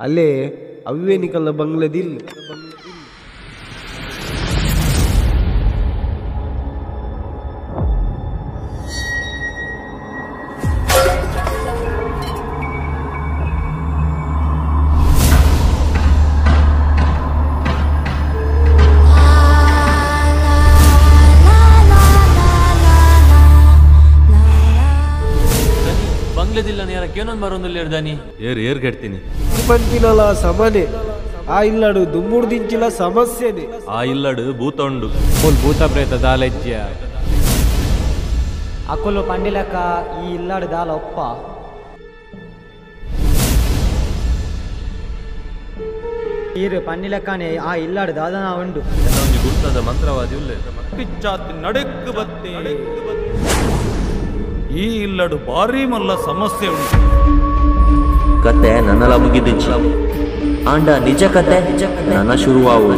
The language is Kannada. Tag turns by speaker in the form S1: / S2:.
S1: ಅಲ್ಲೇ ಅವ್ವೇನಿಕಲ್ಲ ಬಂಗ್ಲದಿಲ್ಲ.
S2: ಬಂಗ್ಲದಿಲ್ಲ ನೇರಕ್ಕೆ ಏನೊಂದು ಮರೊಂದಲ್ಲಿ ಇರ್ದಾನಿ
S3: ಏರ್ ಏರ್ ಕೆಡ್ತೀನಿ
S1: ಪಂಪಿನಲ ಸಮನೆ. ಆ ಇಲ್ಲಡು ದುಮ್ಮುಡ್ದಿಂಚಿಲ ಸಮಸ್ಯೆನೆ.
S3: ಆ ಇಲ್ಲಡು ಭೂತೊಂಡು.
S4: ಫುಲ್ ಭೂತ ಪ್ರೇತ ದಾಲೆಜ್ಜ
S5: ಅಕುಲು ಪಂಡಿಲಕ ಈ ಇಲ್ಲಾಡು ದಾಲ ಒಪ್ಪ ಈರು ಪಂಡಿಲಕ್ಕನೆ ಆ ಇಲ್ಲಾಡು ದಾದನ ಉಂಡು.
S3: ಒಂದು ಗುರ್ತದ ಮಂತ್ರವಾದಿ ಉಲ್ಲೆ
S6: ಪಿಚ್ಚಾತಿ ನಡೆಕ್ಕು ಬತ್ತೆ. ಈ ಇಲ್ಲಡು ಭಾರಿ ಮಲ್ಲ ಸಮಸ್ಯೆ ಉಂಟು.
S7: ಕತೆ ನನ್ನಲ ಮುಗಿದಿಚ್ಚಿ. ಆಂಡ ನಿಜ ಕತೆ? ನನ್ನ ಶುರುವಾವು.